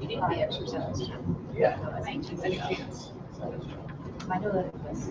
You did the exercise. Yeah. I know that it was.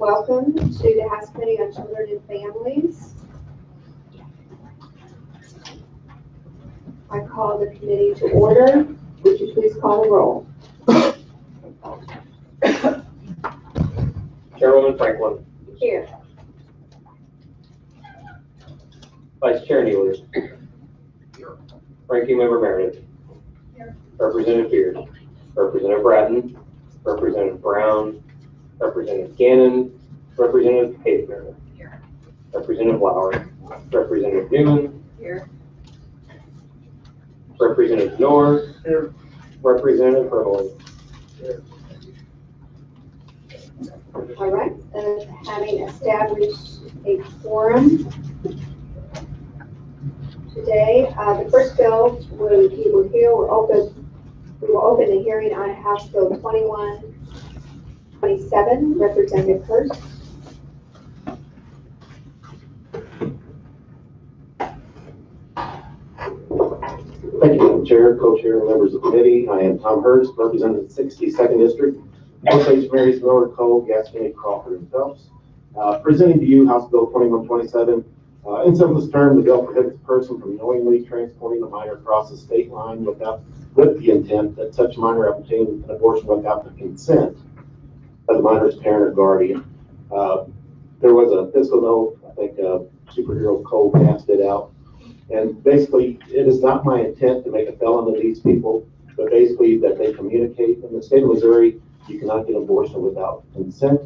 Welcome to the House Committee on Children and Families. I call the committee to order. Would you please call the roll? Chairwoman Franklin, Here. Vice Chair Neely. Ranking Member Meredith. Here. Representative Beard. Representative Bratton. Representative Brown. Representative Gannon. Representative Havener. Here. Representative Lowry. Representative Newman. Here. Representative Nor. Representative Ermeling. All right, uh, having established a quorum today, uh, the first bill, we, we will hear, we're open, we will open the hearing on House Bill twenty-one twenty-seven, Representative Hurst. Thank you, Madam Chair, Co-Chair, and members of the committee. I am Tom Hurst, representing the 62nd District, Osage, Maries, Miller, Cole, Gaston, Crawford, and Phelps. Uh, Presenting to you House Bill 2127. Uh, In simplest terms, the bill prohibits a person from knowingly transporting a minor across the state line without, with the intent that such minor obtain an abortion without the consent the minor's parent or guardian. Uh, There was a fiscal note, I think uh, Superhero Cole passed it out and basically, it is not my intent to make a felon of these people, but basically that they communicate. In the state of Missouri, you cannot get abortion without consent.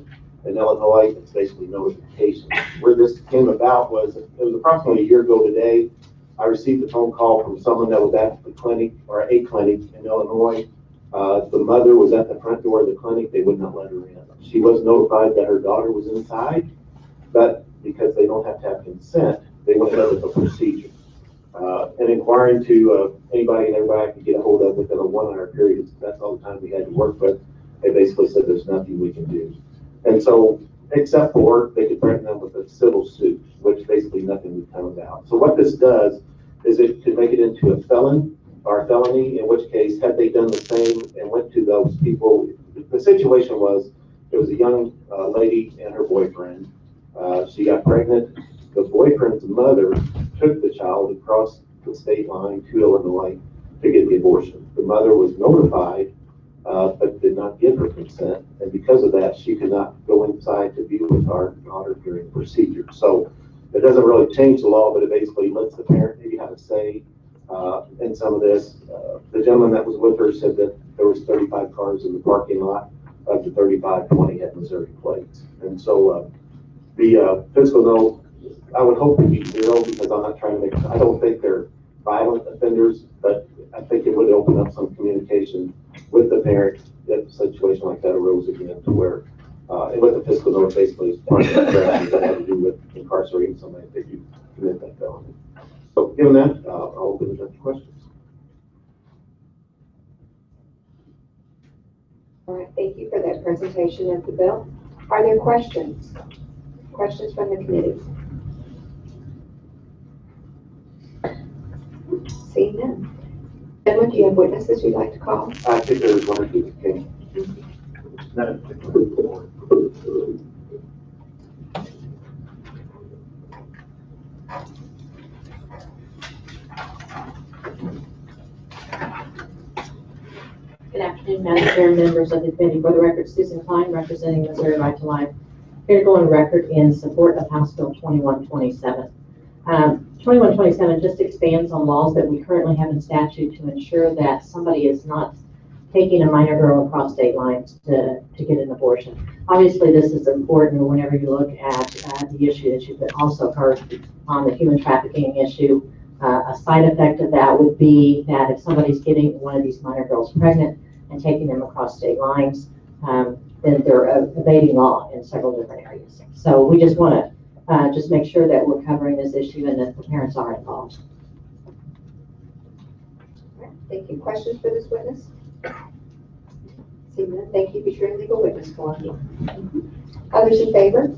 In Illinois, it's basically notification. Where this came about was, it was approximately a year ago today, I received a phone call from someone that was at the clinic, or a clinic in Illinois. Uh, the mother was at the front door of the clinic, they would not let her in. She was notified that her daughter was inside, but because they don't have to have consent, they went ahead with the procedure uh, and inquiring to, uh, anybody and everybody I could get a hold of within a one-hour period. That's all the time we had to work with. They basically said there's nothing we can do. And so, except for they could threaten them with a civil suit, which basically nothing would come about. So what this does is it could make it into a felon or a felony, in which case, had they done the same and went to those people, the situation was, there was a young, uh, lady and her boyfriend. Uh, she got pregnant. The boyfriend's mother took the child across the state line to Illinois to get the abortion. The mother was notified, uh, but did not give her consent, and because of that, she could not go inside to be with our daughter during the procedure. So it doesn't really change the law, but it basically lets the parent maybe have a say, uh, in some of this. Uh, The gentleman that was with her said that there was thirty-five cars in the parking lot, of the thirty-five, twenty had Missouri plates. And so, uh, the, uh, fiscal note I would hope to be zero because I'm not trying to make, I don't think they're violent offenders, but I think it would open up some communication with the parent if a situation like that arose again to where, uh, and with the fiscal note basically is part of the that had to do with incarcerating somebody if you commit that felony. So given that, uh, I'll open it up to questions. All right, thank you for that presentation of the bill. Are there questions? Questions from the committee? Seeing none. Edwin, do you have witnesses you'd like to call? I think there was one or two that came. Not Good afternoon, Madam Chair members of the committee. For the record, Susan Klein, representing Missouri Right to Life. Here to go on record in support of House Bill 2127. Um, 2127 just expands on laws that we currently have in statute to ensure that somebody is not taking a minor girl across state lines to, to get an abortion. Obviously, this is important whenever you look at uh, the issue that you've also heard on the human trafficking issue. Uh, A side effect of that would be that if somebody's getting one of these minor girls pregnant and taking them across state lines, um, then they're evading law in several different areas. So we just want to uh, just make sure that we're covering this issue and that the parents are involved. Thank you. Questions for this witness? Seeing none, thank you for your legal witness, Kalani. Others in favor?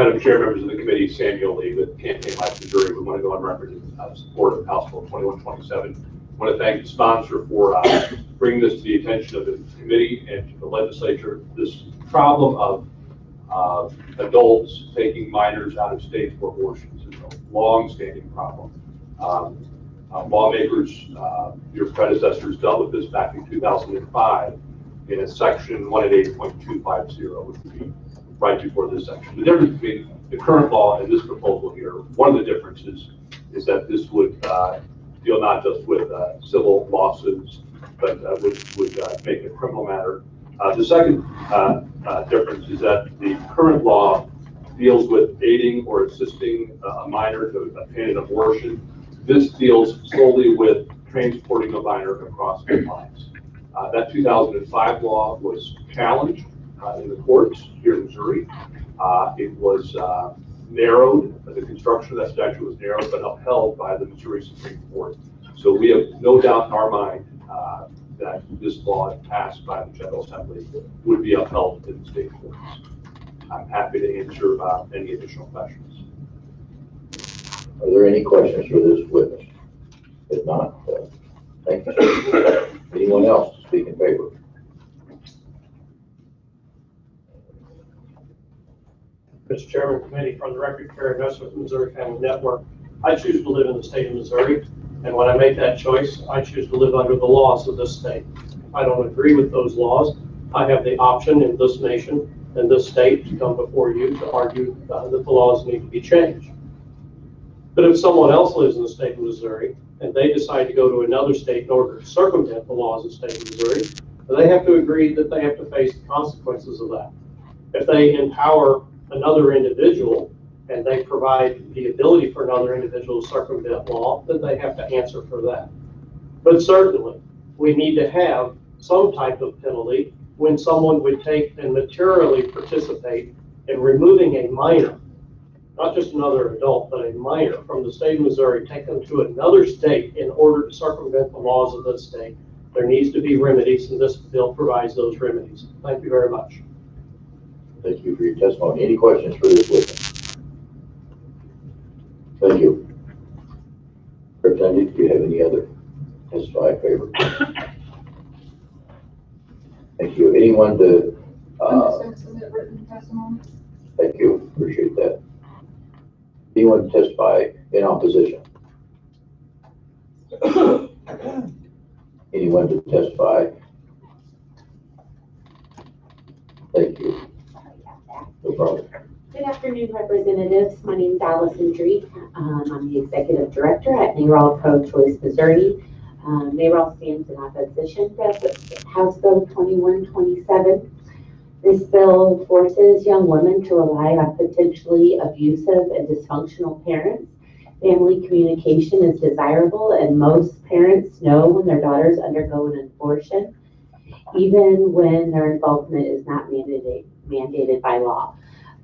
Madam Chair, members of the committee, Samuel Lee with Campaign Life Missouri. We want to go on record in uh, support of House Bill 2127. I Want to thank the sponsor for uh, bringing this to the attention of the committee and to the legislature. This problem of uh, adults taking minors out of state for abortions is a long-standing problem. Um, uh, Lawmakers, uh, your predecessors dealt with this back in 2005 in a section 188.250, which would be right before this section. The difference between the current law and this proposal here, one of the differences is that this would uh, deal not just with uh, civil lawsuits, but uh, would, would uh, make it a criminal matter. Uh, The second uh, difference is that the current law deals with aiding or assisting a minor to obtain an abortion. This deals solely with transporting a minor across state lines. That 2005 law was challenged in the courts here in Missouri. Uh, It was uh, narrowed, the construction of that statute was narrowed, but upheld by the Missouri Supreme Court. So we have no doubt in our mind uh, that this law, passed by the General Assembly, would be upheld in the state courts. I'm happy to answer uh, any additional questions. Are there any questions for this witness? If not, uh, thank you. Anyone else to speak in favor? Mr. Chairman, committee, for the record, Messer with Missouri Family Network. I choose to live in the state of Missouri, and when I make that choice, I choose to live under the laws of this state. If I don't agree with those laws, I have the option in this nation and this state to come before you to argue uh, that the laws need to be changed. But if someone else lives in the state of Missouri and they decide to go to another state in order to circumvent the laws of the state of Missouri, they have to agree that they have to face the consequences of that. If they empower another individual and they provide the ability for another individual to circumvent law, then they have to answer for that. But certainly, we need to have some type of penalty when someone would take and materially participate in removing a minor, not just another adult, but a minor from the state of Missouri, take them to another state in order to circumvent the laws of that state. There needs to be remedies, and this bill provides those remedies. Thank you very much. Thank you for your testimony. Any questions for this witness? Thank you. Representative, do you have any other testify favor? Thank you. Anyone to, uh, submit written testimony. thank you, appreciate that. Anyone to testify in opposition? Anyone to testify? Thank you. No problem. Good afternoon, representatives. My name is Allison Dreith. Um, I'm the executive director at NARAL Pro-Choice Missouri. Um, NARAL stands in opposition to House Bill 2127. This bill forces young women to rely on potentially abusive and dysfunctional parents. Family communication is desirable, and most parents know when their daughters undergo an abortion, even when their involvement is not mandated, mandated by law.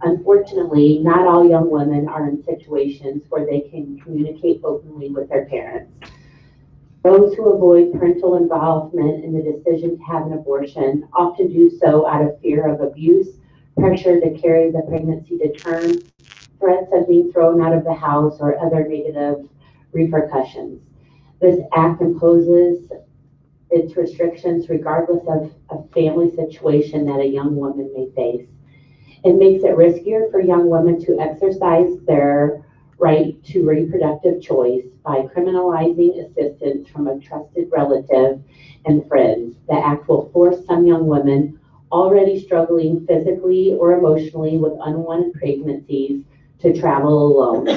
Unfortunately, not all young women are in situations where they can communicate openly with their parents. Those who avoid parental involvement in the decision to have an abortion often do so out of fear of abuse, pressure to carry the pregnancy to term, threats of being thrown out of the house, or other negative repercussions. This act imposes its restrictions regardless of a family situation that a young woman may face. It makes it riskier for young women to exercise their right to reproductive choice by criminalizing assistance from a trusted relative and friends. The act will force some young women already struggling physically or emotionally with unwanted pregnancies to travel alone.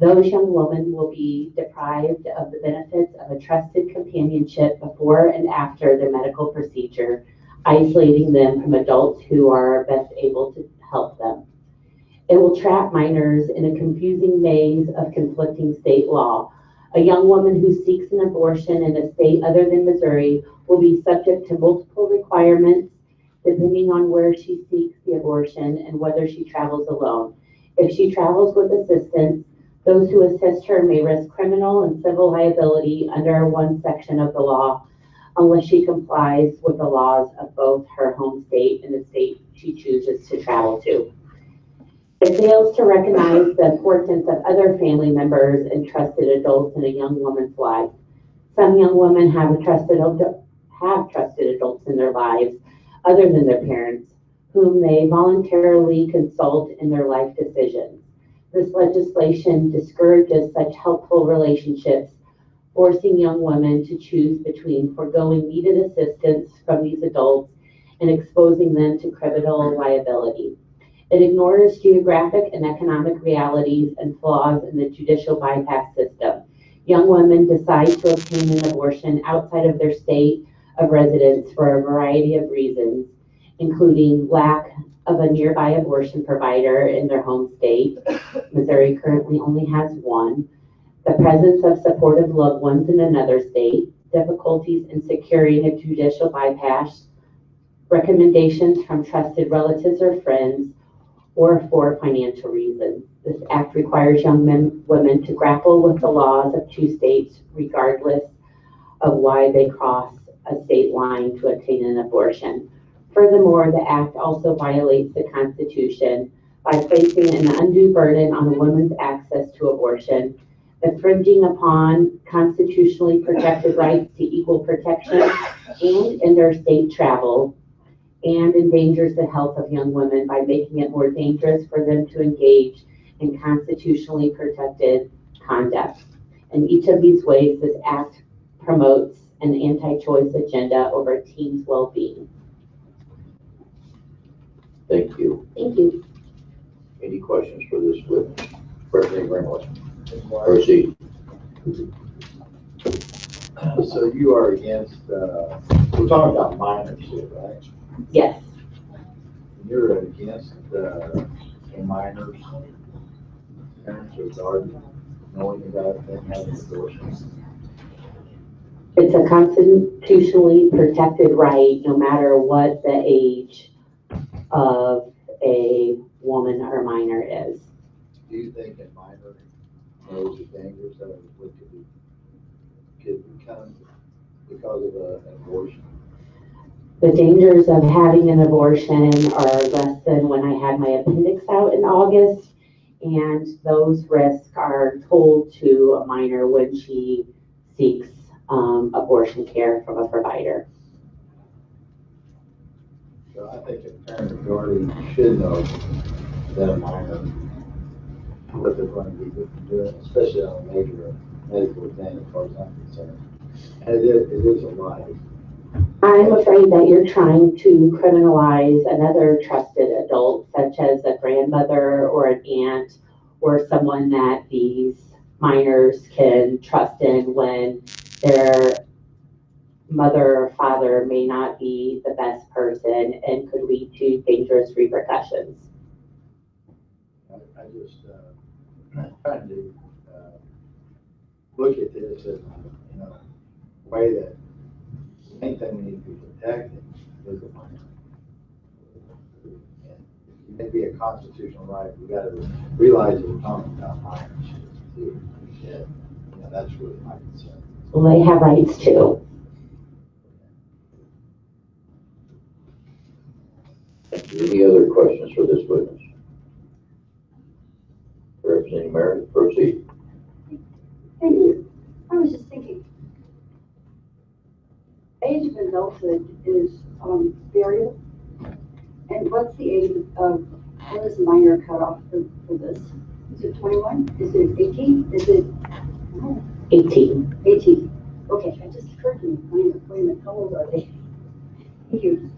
Those young women will be deprived of the benefits of a trusted companionship before and after their medical procedure, isolating them from adults who are best able to help them. It will trap minors in a confusing maze of conflicting state law. A young woman who seeks an abortion in a state other than Missouri will be subject to multiple requirements depending on where she seeks the abortion and whether she travels alone. If she travels with assistance, those who assist her may risk criminal and civil liability under one section of the law unless she complies with the laws of both her home state and the state she chooses to travel to. It fails to recognize the importance of other family members and trusted adults in a young woman's life. Some young women have trusted, have trusted adults in their lives other than their parents, whom they voluntarily consult in their life decisions. This legislation discourages such helpful relationships, forcing young women to choose between foregoing needed assistance from these adults and exposing them to criminal liability. It ignores geographic and economic realities and flaws in the judicial bypass system. Young women decide to obtain an abortion outside of their state of residence for a variety of reasons, including lack of a nearby abortion provider in their home state. Missouri currently only has one. The presence of supportive loved ones in another state, difficulties in securing a judicial bypass, recommendations from trusted relatives or friends, or for financial reasons. This act requires young men, women to grapple with the laws of two states regardless of why they cross a state line to obtain an abortion. Furthermore, the act also violates the Constitution by placing an undue burden on a woman's access to abortion, infringing upon constitutionally protected rights to equal protection and interstate travel, and endangers the health of young women by making it more dangerous for them to engage in constitutionally protected conduct. In each of these ways, this act promotes an anti-choice agenda over a teens' well-being. Thank you. Thank you. Any questions for this witness? Representative Greenwood, proceed. So you are against, uh, we're talking about minors here, right? Yes, You're against, uh, minors, parents or guardians knowing about them having abortions. it's a constitutionally protected right, no matter what the age of a woman or minor is. Do you think a minor knows the dangers that would could be, could become because of a- an abortion? The dangers of having an abortion are less than when I had my appendix out in August. And those risks are told to a minor when she seeks um, abortion care from a provider. I think a parent or guardian should know that a minor, what they're going to be doing, especially on a major medical event, as far as I'm concerned. And it is, it is a life. I'm afraid that you're trying to criminalize another trusted adult, such as a grandmother or an aunt, or someone that these minors can trust in when their mother or father may not be the best person and could lead to dangerous repercussions. I, I just, uh, trying to, uh, look at this in, you know, a way that the main thing we need to be protected is the minor. It may be a constitutional right, we gotta realize that we're talking about minors too. Yeah, you know, that's really my concern. Well, they have rights too. Any other questions for this witness? Representative Meredith, proceed. Thank you. I was just thinking, age of adulthood is um, variable. And what's the age of, what is the minor cutoff for, for this? Is it twenty-one? Is it eighteen? Is it Eighteen. eighteen? Okay, I just heard me. Wait a minute, wait a minute, how old are they? Thank you.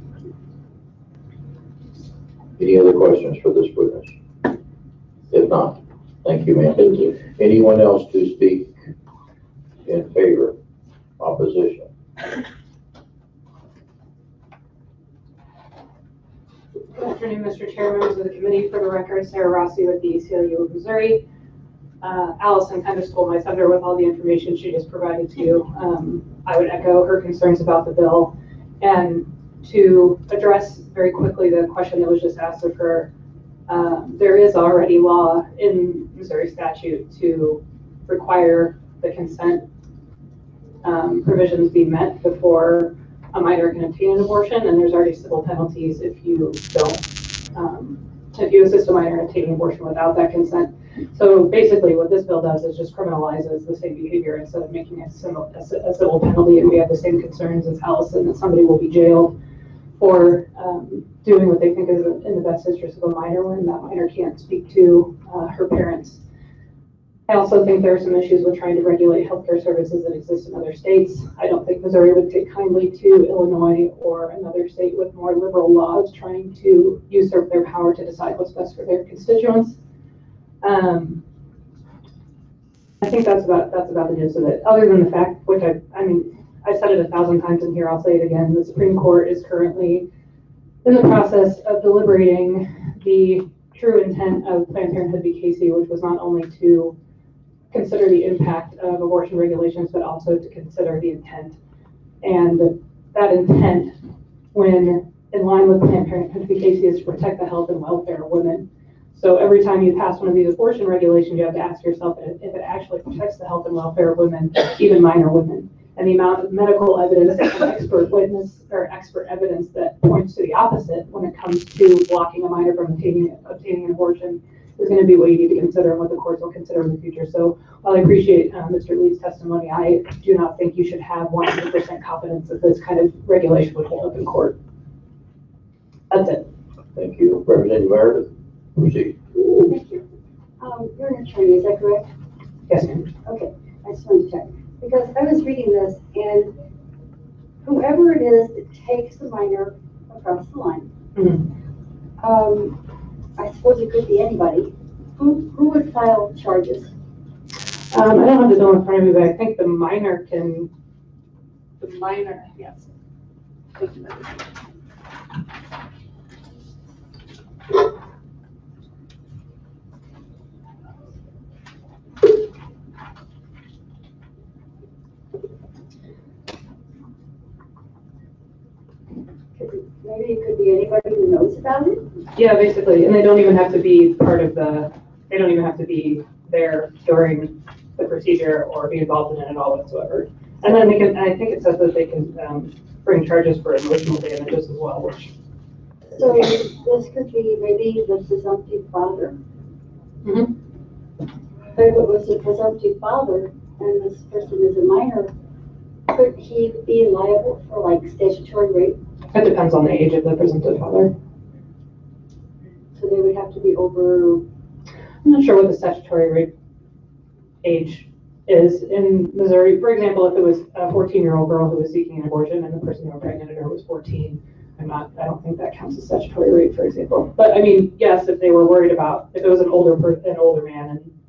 Any other questions for this witness? If not, thank you, ma'am. Thank you. Anyone else to speak in favor, opposition? Good afternoon, Mr. Chair, members of the committee. For the record, Sarah Rossi with the ACLU of Missouri. Uh, Allison kind of stole my thunder with all the information she just provided to you. Um, I would echo her concerns about the bill. And to address very quickly the question that was just asked of her, um, there is already law in Missouri statute to require the consent um, provisions be met before a minor can obtain an abortion, and there's already civil penalties if you don't, um, if you assist a minor in obtaining abortion without that consent. So basically, what this bill does is just criminalizes the same behavior instead of making it a civil, a civil penalty, and we have the same concerns as Allison, that somebody will be jailed for, um, doing what they think is in the best interest of a minor when that minor can't speak to, uh, her parents. I also think there are some issues with trying to regulate healthcare services that exist in other states. I don't think Missouri would take kindly to Illinois or another state with more liberal laws trying to usurp their power to decide what's best for their constituents. Um, I think that's about, that's about the gist of it, other than the fact, which I, I mean, I've said it a thousand times in here, I'll say it again, the Supreme Court is currently in the process of deliberating the true intent of Planned Parenthood v. Casey, which was not only to consider the impact of abortion regulations, but also to consider the intent. And that intent, when in line with Planned Parenthood v. Casey, is to protect the health and welfare of women. So every time you pass one of these abortion regulations, you have to ask yourself if if it actually protects the health and welfare of women, even minor women. And the amount of medical evidence and expert witness or expert evidence that points to the opposite when it comes to blocking a minor from obtaining, obtaining an abortion is going to be what you need to consider and what the courts will consider in the future. So while I appreciate uh, Mr. Lee's testimony, I do not think you should have 100% confidence that this kind of regulation would hold up in court. That's it. Thank you. Representative Meredith, proceed. Thank you. Um, you're an attorney, is that correct? Yes, ma'am. Okay, I just wanted to check. Because I was reading this and whoever it is that takes the minor across the line, Mhm. um, I suppose it could be anybody, who, who would file charges? Um, I don't have the bill in front of me, but I think the minor can, the minor, yes. Thank you, Maybe it could be anybody who knows about it? Yeah, basically, and they don't even have to be part of the, they don't even have to be there during the procedure or be involved in it at all whatsoever. And then they can, I think it says that they can, um, bring charges for emotional damages as well, which, So this could be maybe the presumptive father. Mhm. But if it was the presumptive father and this person is a minor, could he be liable for like statutory rape? It depends on the age of the presumptive father. So they would have to be over, I'm not sure what the statutory age is in Missouri. For example, if it was a fourteen-year-old girl who was seeking an abortion and the person who impregnated her was fourteen, I'm not, I don't think that counts as statutory rape, for example. But I mean, yes, if they were worried about, if it was an older, per- an older man and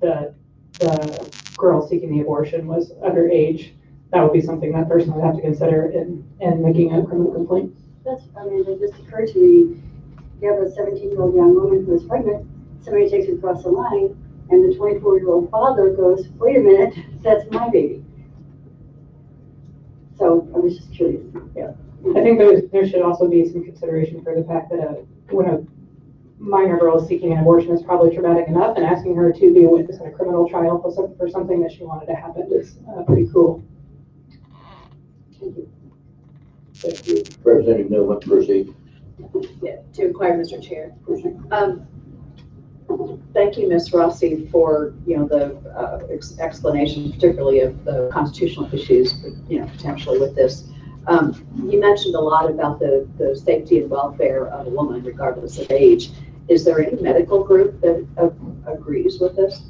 the, the girl seeking the abortion was underage, that would be something that person would have to consider in, in making a criminal complaint. that's, I mean, it just occurred to me, you have a seventeen-year-old young woman who is pregnant, somebody takes her across the line, and the twenty-four-year-old father goes, wait a minute, that's my baby. So I was just curious. Yeah. I think there, there should also be some consideration for the fact that a, when a minor girl is seeking an abortion is probably traumatic enough, and asking her to be a witness in a criminal trial for some, for something that she wanted to happen is, uh, pretty cruel. Thank you. Representative Newman, proceed. Yeah, to inquire, Mr. Chair. Proceed. Um, Thank you, Ms. Rossi, for, you know, the uh, ex- explanation, particularly of the constitutional issues, you know, potentially with this. Um, You mentioned a lot about the, the safety and welfare of a woman regardless of age. Is there any medical group that a- agrees with this?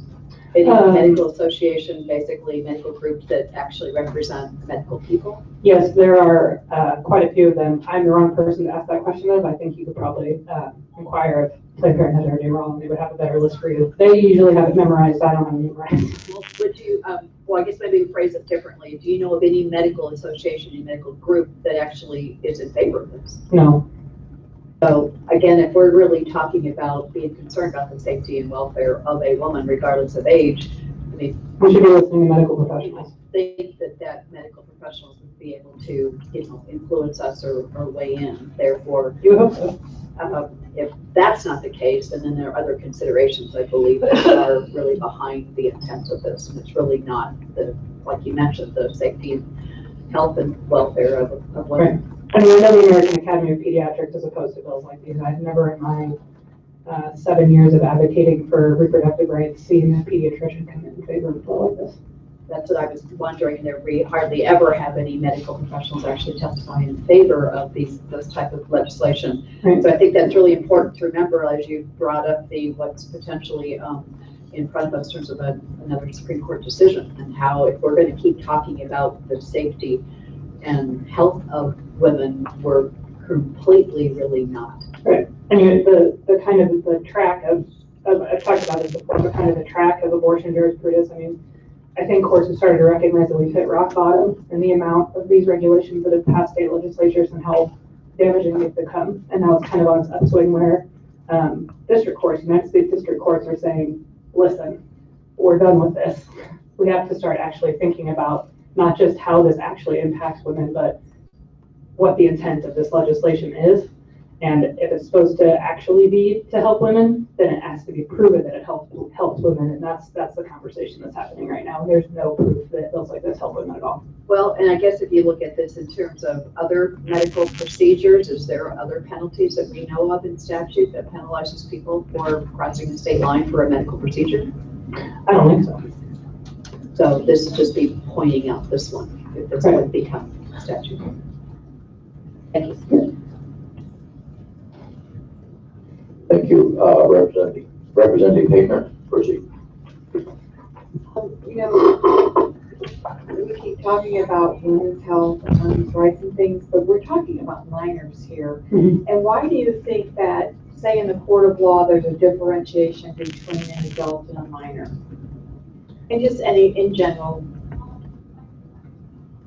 Any Um, medical association, basically medical groups that actually represent medical people? Yes, there are uh, quite a few of them. I'm the wrong person to ask that question of. I think you could probably uh, inquire of Planned Parenthood or New Orleans. They would have a better list for you. They usually have it memorized. I don't have it memorized. Well, Would you, um, well, I guess maybe phrase it differently. Do you know of any medical association, any medical group that actually is in favor of this? No. So again, if we're really talking about being concerned about the safety and welfare of a woman regardless of age, I mean, We should be listening to medical professionals. think that that medical professionals would be able to, you know, influence us or, or weigh in. Therefore, You hope so. uh, if that's not the case, and then there are other considerations, I believe, that are really behind the intent of this. And it's really not the, like you mentioned, the safety and health and welfare of, of women. I mean, I know the American Academy of Pediatrics is opposed to bills like these. I've never in my uh, seven years of advocating for reproductive rights seen a pediatrician come in favor of a bill like this. That's what I was wondering, and there, we hardly ever have any medical professionals actually testify in favor of these, this type of legislation. Right. So I think that's really important to remember as you brought up the, what's potentially, um, in front of us in terms of a- another Supreme Court decision and how if we're gonna keep talking about the safety and health of women, we're completely really not. Right. I mean, the, the kind of the track of, of, I've talked about this before, but kind of the track of abortion jurisprudence, I mean, I think courts have started to recognize that we've hit rock bottom in the amount of these regulations that have passed state legislatures and how damaging they've become. And now it's kind of on its upswing where, um, district courts, United States district courts are saying, listen, we're done with this. We have to start actually thinking about not just how this actually impacts women, but what the intent of this legislation is. And if it's supposed to actually be to help women, then it has to be proven that it helps, helps women. And that's, that's the conversation that's happening right now. There's no proof that bills like this help women at all. Well, and I guess if you look at this in terms of other medical procedures, is there other penalties that we know of in statute that penalizes people for crossing the state line for a medical procedure? I don't think so. So this is just be pointing out this one, if this would become statute. Thank you. Thank you, uh, Representative, Representative Hager, proceed. Um, You know, we keep talking about women's health and women's rights and things, but we're talking about minors here. Mhm. And why do you think that, say in the court of law, there's a differentiation between an adult and a minor? And just any, in general,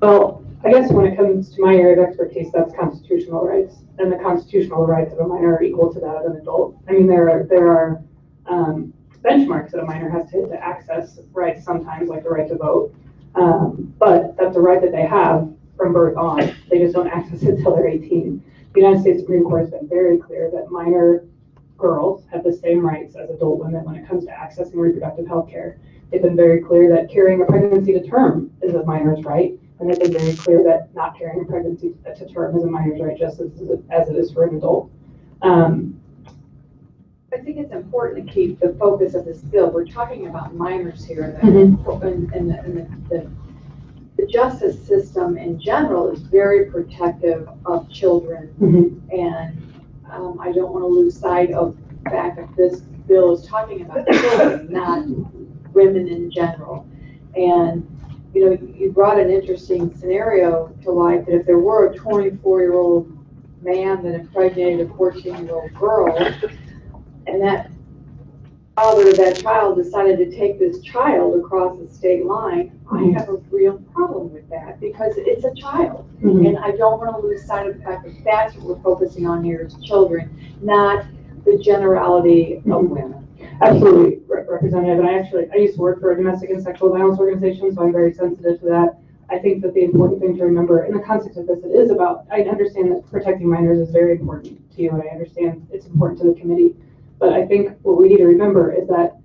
Well, I guess when it comes to my area of expertise, that's constitutional rights. And the constitutional rights of a minor are equal to that of an adult. I mean, there are, there are um, benchmarks that a minor has to hit to access rights sometimes, like the right to vote. Um, But that's a right that they have from birth on. They just don't access it until they're 18. The United States Supreme Court has been very clear that minor girls have the same rights as adult women when it comes to accessing reproductive health care. They've been very clear that carrying a pregnancy to term is a minor's right, and they've been very clear that not carrying a pregnancy to term is a minor's right, just as, as it is for an adult. Um, I think it's important to keep the focus of this bill. We're talking about minors here and Mhm. the, and, and the, and the- the, the justice system in general is very protective of children. mhm. And, um, I don't want to lose sight of the fact that this bill is talking about children, not women in general. And, you know, you brought an interesting scenario to light that if there were a twenty-four-year-old man that impregnated a fourteen-year-old girl, and that father of that child decided to take this child across the state line, I have a real problem with that because it's a child. Mhm. And I don't want to lose sight of the fact that that's what we're focusing on here is children, not the generality of women. Absolutely, Re- Representative, and I actually, I used to work for a domestic and sexual violence organization, so I'm very sensitive to that. I think that the important thing to remember in the context of this, it is about, I understand that protecting minors is very important to you, and I understand it's important to the committee. But I think what we need to remember is that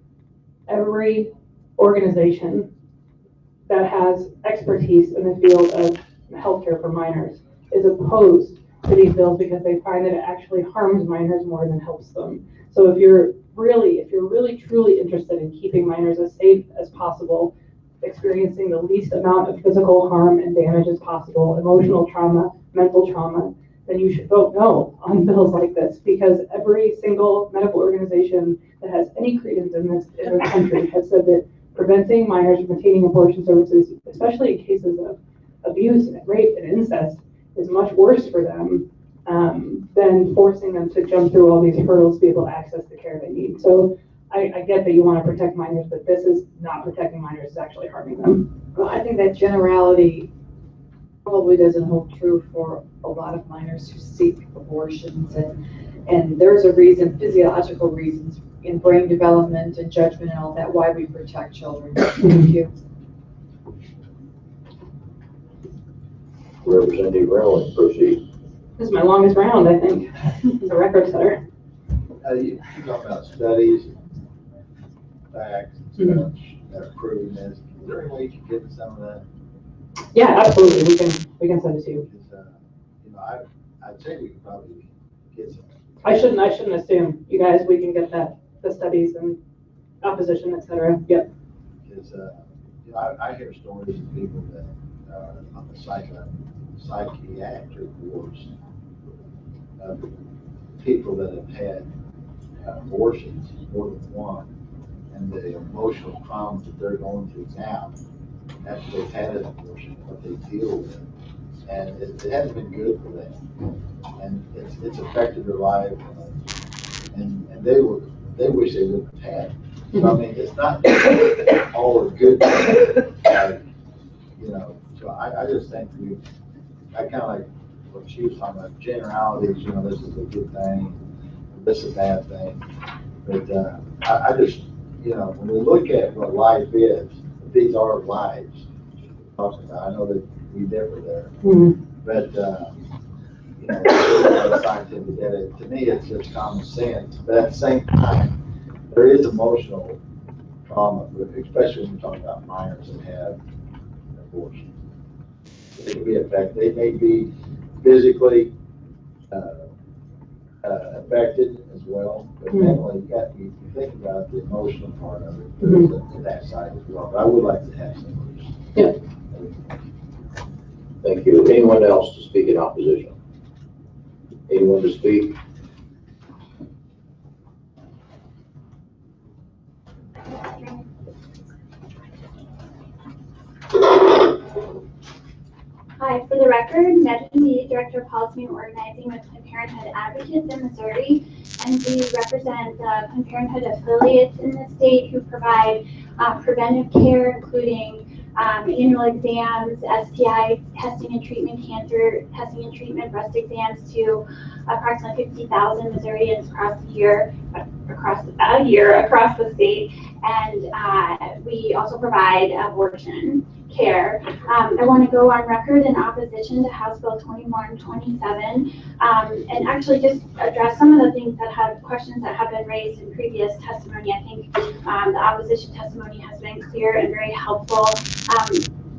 every organization that has expertise in the field of healthcare for minors is opposed to these bills because they find that it actually harms minors more than helps them. So if you're really, if you're really truly interested in keeping minors as safe as possible, experiencing the least amount of physical harm and damage as possible, emotional trauma, mental trauma, then you should vote no on bills like this, because every single medical organization that has any credence in this, in country has said that preventing minors from obtaining abortion services, especially in cases of abuse and rape and incest, is much worse for them um, than forcing them to jump through all these hurdles to be able to access the care they need. So I, I get that you want to protect minors, but this is not protecting minors, it's actually harming them. Well, I think that generality probably doesn't hold true for a lot of minors who seek abortions and, and there's a reason, physiological reasons in brain development and judgment and all that, why we protect children. Thank you. Representative Rowland, proceed. This is my longest round, I think, the record setter. Uh, you, you talk about studies, facts, and stuff that are proving this. Is there any way you can get some of that? Yeah, absolutely, we can, we can send it to you. Because, uh, you know, I, I'd say we could probably get some. I shouldn't, I shouldn't assume, you guys, we can get that, the studies and opposition, et cetera, yep. Because, uh, you know, I, I hear stories of people that are on the psych, psychiatric wards. Of people that have had uh, abortions, more than one, and the emotional trauma that they're going through now, after they've had an abortion, what they deal with. And it, it hasn't been good for them. And it's, it's affected their life, uh, and, and they were, they wish they wouldn't have. So I mean, it's not all good like, you know, so I, I just think we, I kind of like what she was talking about, generalities, you know, this is a good thing, this is a bad thing. But, uh, I, I just, you know, when we look at what life is, these are lives. Talking about, I know that we differ there, Mhm. but, uh, you know, scientific data, to me, it's just common sense, but at the same time, there is emotional trauma, especially when you're talking about minors that have abortions. They can be affected, they may be physically, uh, uh, affected as well, but Mhm. mentally, you got, you, you think about the emotional part of it, there's a- that side as well, but I would like to have some of. Yeah. Thank you. Anyone else to speak in opposition? Anyone to speak? Hi, for the record, Megan Lee, Director of Policy and Organizing with Planned Parenthood Advocates in Missouri. And we represent the Planned Parenthood affiliates in the state who provide uh, preventive care, including um, annual exams, STI testing and treatment, cancer testing and treatment, breast exams to approximately 50,000 Missourians across the year, across a year across the state. And uh, we also provide abortion care. Um, I want to go on record in opposition to House Bill 2127 um, and actually just address some of the things that have questions that have been raised in previous testimony. I think um, the opposition testimony has been clear and very helpful. Um,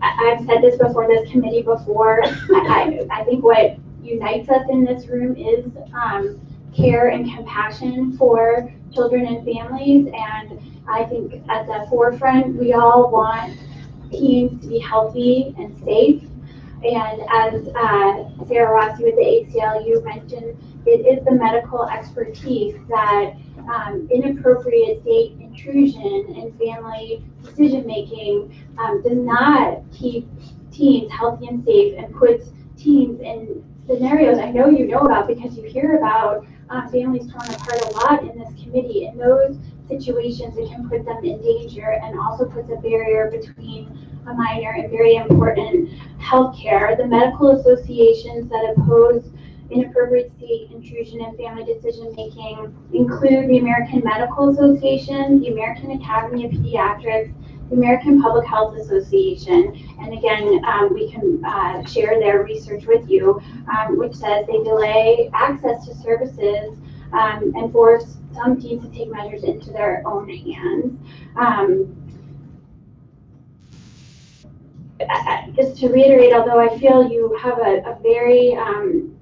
I, have said this before this committee before. I, I, I think what unites us in this room is um, care and compassion for children and families. And I think at the forefront, we all want teens to be healthy and safe. And as uh, Sarah Rossi with the ACLU mentioned, it is the medical expertise that um, inappropriate state intrusion and family decision making um, does not keep teens healthy and safe and puts teens in scenarios I know you know about because you hear about uh, families torn apart a lot in this committee. and those situations, it can put them in danger and also puts a barrier between a minor and very important health care. The medical associations that oppose inappropriate state intrusion in family decision making include the American Medical Association, the American Academy of Pediatrics, the American Public Health Association. And again, um, we can uh, share their research with you, um, which says they delay access to services um, and force some teams to take measures into their own hands. Um, just to reiterate, although I feel you have a, a very um,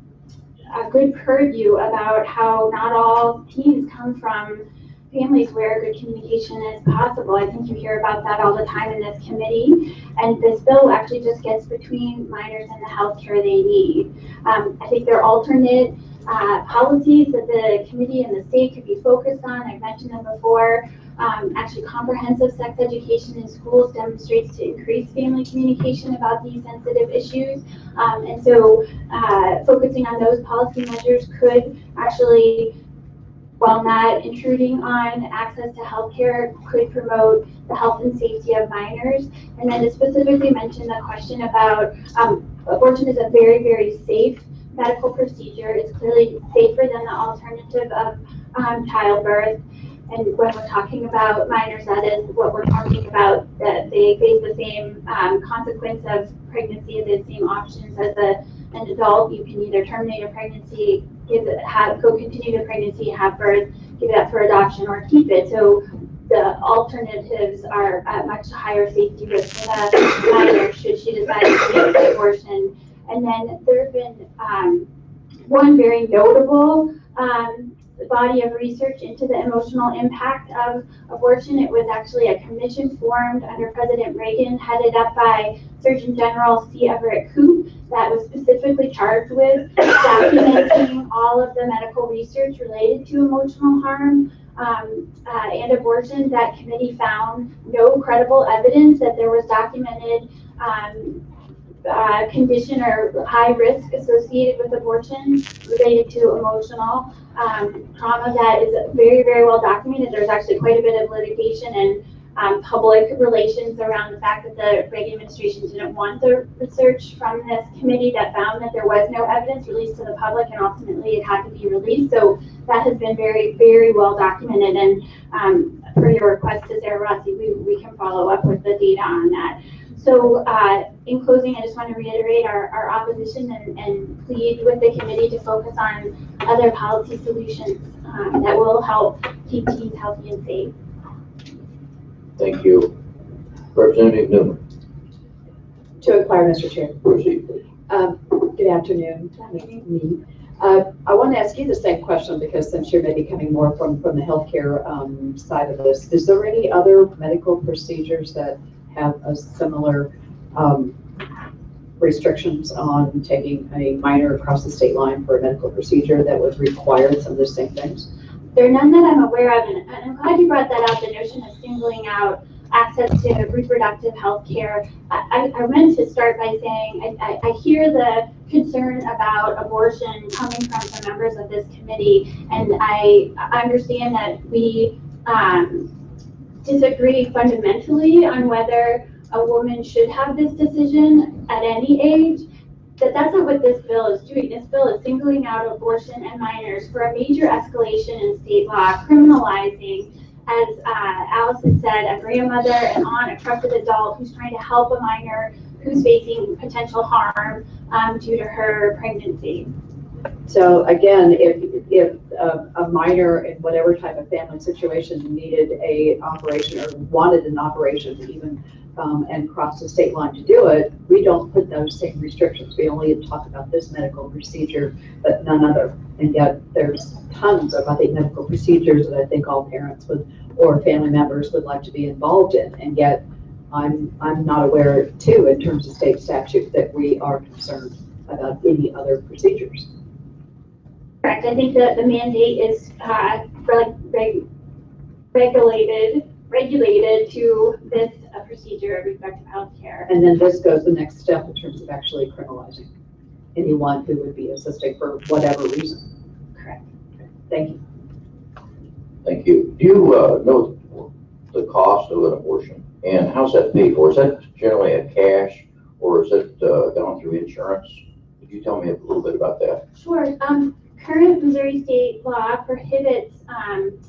a good purview about how not all teens come from families where good communication is possible. I think you hear about that all the time in this committee. And this bill actually just gets between minors and the healthcare they need. Um, I think there are alternate, uh, policies that the committee and the state could be focused on. I've mentioned them before. Um, actually comprehensive sex education in schools demonstrates to increase family communication about these sensitive issues. Um, and so, uh, focusing on those policy measures could actually while not intruding on access to healthcare, could promote the health and safety of minors. And then to specifically mention the question about um, abortion is a very, very safe medical procedure. is clearly safer than the alternative of um, childbirth. And when we're talking about minors, that is what we're talking about, that they face the same um, consequence of pregnancy, the same options as a, an adult. You can either terminate a pregnancy, give it, have, go continue the pregnancy, have birth, give it up for adoption, or keep it. So the alternatives are at much higher safety risk for the minor should she decide to make the abortion. And then there have been um, one very notable um, body of research into the emotional impact of abortion. It was actually a commission formed under President Reagan, headed up by Surgeon General C. Everett Koop, that was specifically charged with documenting all of the medical research related to emotional harm um, uh, and abortion. That committee found no credible evidence that there was documented um, uh, condition or high risk associated with abortion related to emotional um, trauma that is very, very well documented. There's actually quite a bit of litigation and um, public relations around the fact that the Reagan administration didn't want the research from this committee that found that there was no evidence released to the public and ultimately it had to be released. So that has been very, very well documented. And um, for your request to Sarah Rossi, we, we can follow up with the data on that. So uh, in closing, I just want to reiterate our, our opposition and, and plead with the committee to focus on other policy solutions um, that will help keep teens healthy and safe. Thank you. Representative Newman, To inquire, Mr. Chair. proceed, please. Um, Good afternoon. Me. Uh, I want to ask you the same question because since you're maybe coming more from, from the healthcare um, side of this, is there any other medical procedures that have a similar um, restrictions on taking a minor across the state line for a medical procedure that would require some of the same things? There are none that I'm aware of, and I'm glad you brought that up, the notion of singling out access to reproductive health care. I, I I meant to start by saying, I, I, I hear the concern about abortion coming from some members of this committee, and I I understand that we, um, disagree fundamentally on whether a woman should have this decision at any age, that that's not what this bill is doing. This bill is singling out abortion and minors for a major escalation in state law, criminalizing, as uh, Allison said, a grandmother, an aunt, a trusted adult who's trying to help a minor who's facing potential harm um, due to her pregnancy. So again, if, if a, minor in whatever type of family situation needed a operation or wanted an operation even, um, and crossed the state line to do it, we don't put those same restrictions. We only talk about this medical procedure, but none other. And yet there's tons of, I think, medical procedures that I think all parents would, or family members would like to be involved in. And yet I'm, I'm not aware too, in terms of state statute, that we are concerned about any other procedures. Correct, I think that the mandate is, uh, reg- reg- regulated, regulated to this uh, procedure of reproductive health care. And then this goes the next step in terms of actually criminalizing anyone who would be assisting for whatever reason. Correct. Thank you. Thank you. Do you, uh, know the cost of an abortion? And how's that paid for? Is that generally a cash or is it, uh, done through insurance? Could you tell me a little bit about that? Sure, um, current Missouri state law prohibits, um,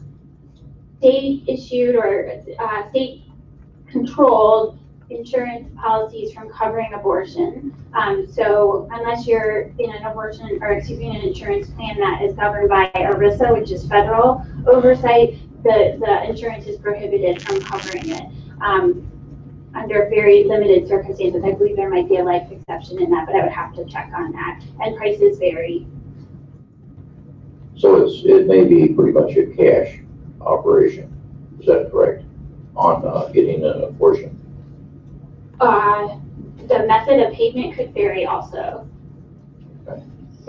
state-issued or, uh, state-controlled insurance policies from covering abortion. Um, so unless you're in an abortion, or excuse me, an insurance plan that is governed by ERISA, which is federal oversight, the, the insurance is prohibited from covering it. Um, under very limited circumstances, I believe there might be a life exception in that, but I would have to check on that. And prices vary. So it's, it may be pretty much a cash operation. Is that correct? On, uh, getting an abortion? Uh, the method of payment could vary also.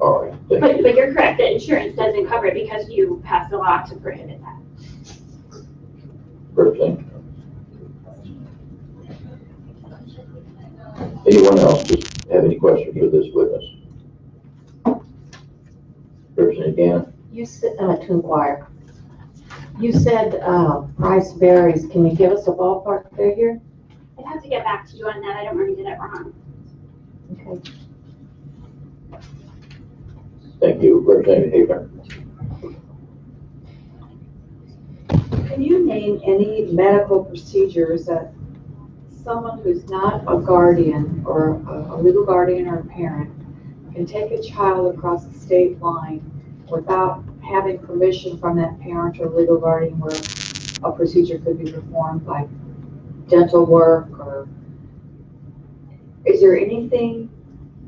All right, thank But, you. but you're correct, the insurance doesn't cover it because you passed a law to prohibit that. Representative. Anyone else just have any questions for this witness? Representative Gannon? You said, uh, to inquire. You said, uh, price varies. Can you give us a ballpark figure? I'd have to get back to you on that, I don't want to get it wrong. Okay. Thank you. Representative Haber? Can you name any medical procedures that someone who's not a guardian or a a legal guardian or a parent can take a child across the state line without having permission from that parent or legal guardian where a procedure could be performed like dental work or is there anything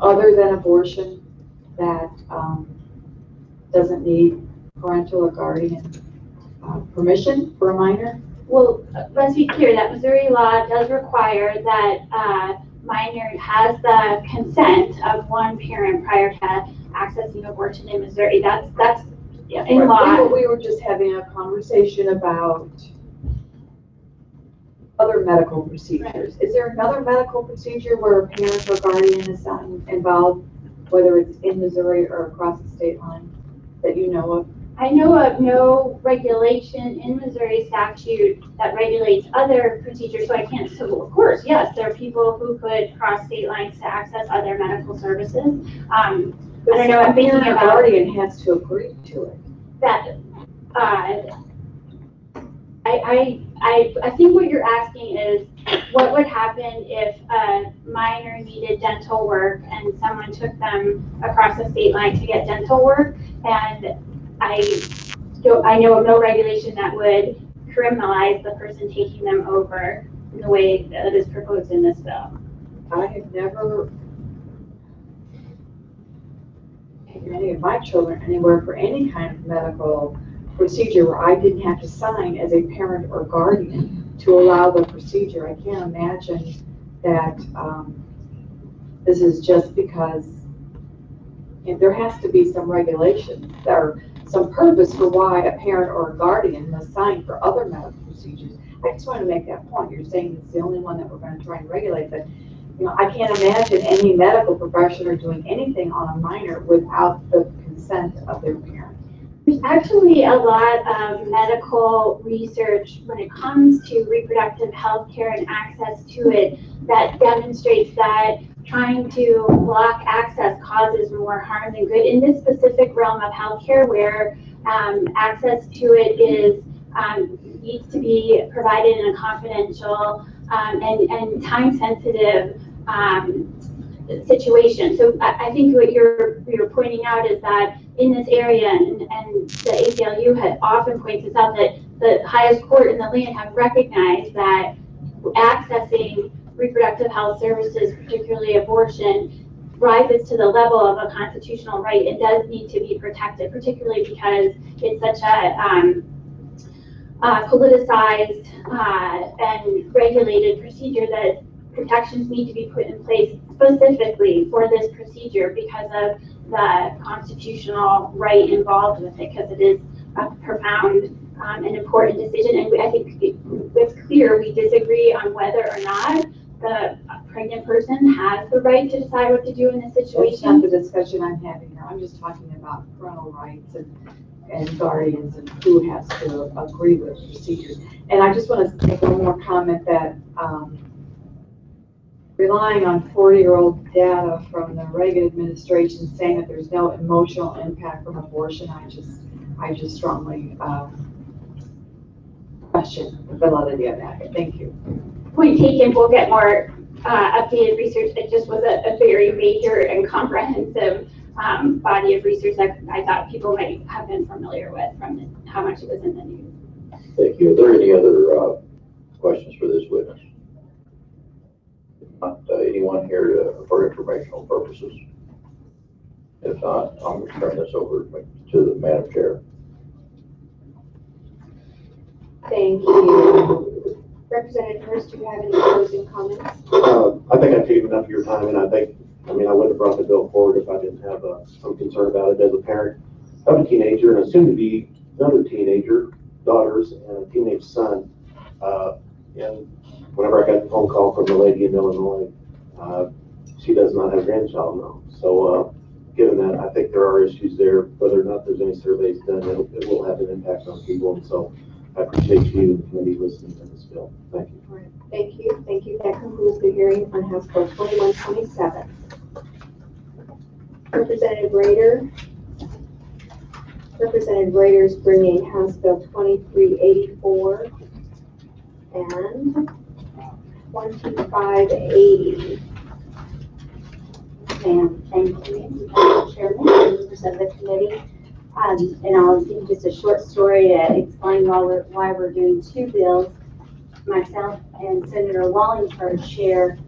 other than abortion that um, doesn't need parental or guardian uh, permission for a minor? Well, let's be clear, that Missouri law does require that uh, minor has the consent of one parent prior to accessing abortion in Missouri. That's, that's in law. We were just having a conversation about other medical procedures. Is there another medical procedure where a parent or guardian is not involved, whether it's in Missouri or across the state line, that you know of? I know of no regulation in Missouri statute that regulates other procedures, so I can't, so of course, yes, there are people who could cross state lines to access other medical services. Um, I don't know, I'm thinking about guardian has to agree to it. that, uh, I, I, I, I think what you're asking is, what would happen if a minor needed dental work and someone took them across the state line to get dental work? And I don't, I know of no regulation that would criminalize the person taking them over in the way that is proposed in this bill. I have never taken any of my children anywhere for any kind of medical procedure where I didn't have to sign as a parent or guardian to allow the procedure. I can't imagine that, um, this is just because and there has to be some regulation or some purpose for why a parent or a guardian must sign for other medical procedures. I just want to make that point. You're saying it's the only one that we're going to try and regulate, but, you know, I can't imagine any medical professional doing anything on a minor without the consent of their parent. There's actually a lot of medical research when it comes to reproductive health care and access to it that demonstrates that trying to block access causes more harm than good in this specific realm of healthcare where um, access to it is um, needs to be provided in a confidential um, and, and time-sensitive um, situation. So I, I think what you're, you're pointing out is that in this area, and, and the ACLU had often points this out, that the highest court in the land have recognized that accessing reproductive health services, particularly abortion, rises to the level of a constitutional right and does need to be protected, particularly because it's such a um, uh, politicized uh, and regulated procedure that protections need to be put in place specifically for this procedure because of the constitutional right involved with it, because it is a profound um, and important decision. And I think it's clear we disagree on whether or not the pregnant person has the right to decide what to do in this That's situation. not the discussion I'm having here. I'm just talking about parental rights and, and guardians and who has to agree with procedures. And I just want to make one more comment that, um, relying on forty-year-old data from the Reagan administration saying that there's no emotional impact from abortion, I just, I just strongly, um, question the validity of that. Thank you point taken. We'll get more uh, updated research. It just was a, a very major and comprehensive um, body of research that I thought people might have been familiar with from the, how much it was in the news. Thank you. Are there any other uh, questions for this witness? Not uh, anyone here to, for informational purposes? If not, I'm going to turn this over to the Madam Chair. Thank you. Representative Hurst, do you have any closing comments? Uh, I think I've taken enough of your time, and I think, I mean, I wouldn't have brought the bill forward if I didn't have, uh, some concern about it as a parent of a teenager and a soon-to-be another teenager, daughters, and a teenage son. Uh, and whenever I got the phone call from the lady in Illinois, uh, she does not have a grandchild now. So, uh, given that, I think there are issues there, whether or not there's any surveys done, it will have an impact on people. And so I appreciate you and the committee listening to this bill. Thank you. All right, Thank you, thank you. That concludes the hearing on House Bill twenty-one twenty-seven. Representative Rehder. Representative Rehder is bringing House Bill twenty-three eighty-four and twenty-five eighty. And thank you. Chairman, members of the committee. Um, and I'll give just a short story to explain why we're, why we're doing two bills. Myself and Senator Wallingford share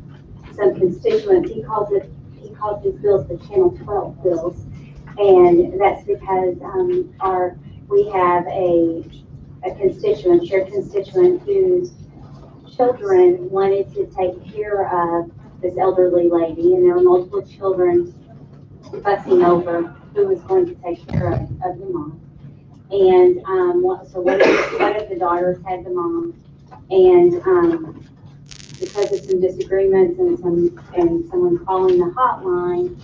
some constituents. He calls it, he calls these bills the Channel twelve bills. And that's because, um, our, we have a, a constituent, shared constituent whose children wanted to take care of this elderly lady, and there were multiple children fussing over who was going to take care of, of the mom. And, um, what- so one of, the- one of the daughters had the mom, and, um, because of some disagreements and some, and someone calling the hotline,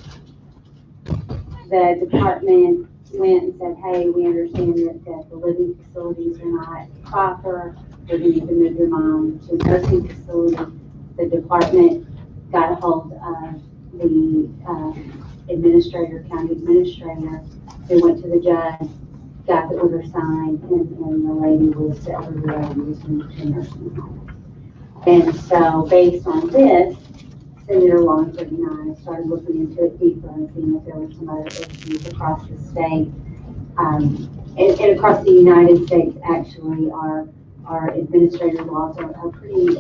the department went and said, hey, we understand that, that the living facilities are not proper, we're need to move your mom to a nursing facility. The department got a hold of the, uh, administrator, county administrator, who went to the judge, got the order signed, and, and the lady was, the elderly was moved to nursing home. And so, based on this, Senator and I started looking into it deeper and seeing if there were some other issues across the state. Um, and, and across the United States, actually, our, our administrative laws are, are pretty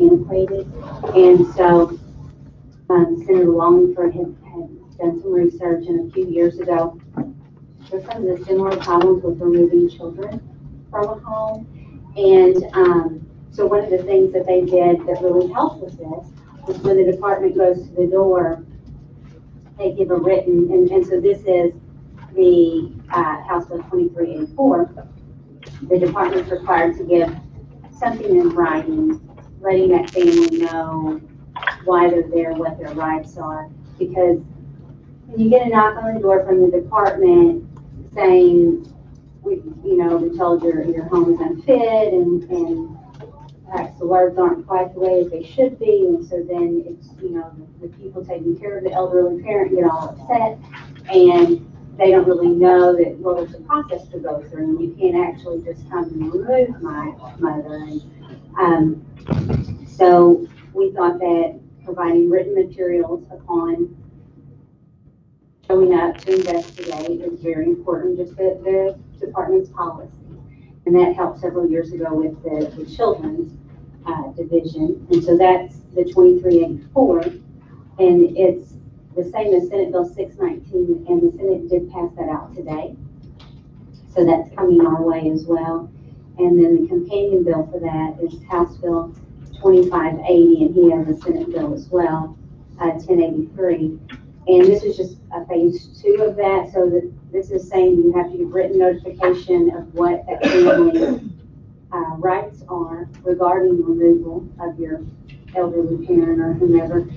antiquated. And so, um, Senator Wallingford had done some research and a few years ago, there's some of the similar problems with removing children from a home. And, um, so one of the things that they did that really helped with this was when the department goes to the door, they give a written, and, and so this is the, uh, House Bill twenty-three eighty-four. The department's required to give something in writing, letting that family know why they're there, what their rights are. Because you get a knock on the door from the department saying, we, you know, we told your, your home is unfit and, and perhaps the words aren't quite the way as they should be, and so then it's, you know, the, the people taking care of the elderly parent get all upset, and they don't really know that, well, there's a process to go through, and you can't actually just come and remove my mother, and, um, so we thought that providing written materials upon showing up to investigate is very important, just the, the department's policy. And that helped several years ago with the, the children's, uh, division. And so that's the twenty-three eighty-four. And it's the same as Senate Bill six nineteen, and the Senate did pass that out today. So that's coming our way as well. And then the companion bill for that is House Bill twenty-five eighty, and he has a Senate bill as well, uh, ten eighty-three. And this is just a phase two of that, so that this is saying you have to give written notification of what that family, uh, rights are regarding the removal of your elderly parent or whomever.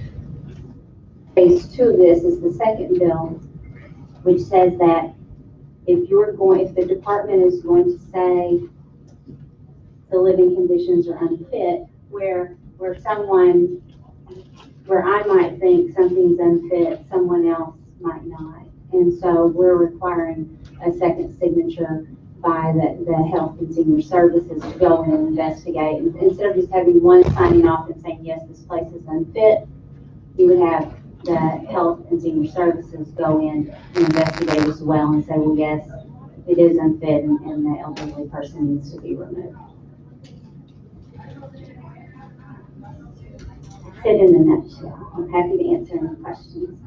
Phase two of this is the second bill, which says that if you're going, if the department is going to say the living conditions are unfit, where, where someone, where I might think something's unfit, someone else might not. And so we're requiring a second signature by the, the Health and Senior Services to go in and investigate. And Instead of just having one signing off and saying, yes, this place is unfit, you would have the Health and Senior Services go in and investigate as well and say, well, yes, it is unfit and, and the elderly person needs to be removed. It in a nutshell. I'm happy to answer any questions.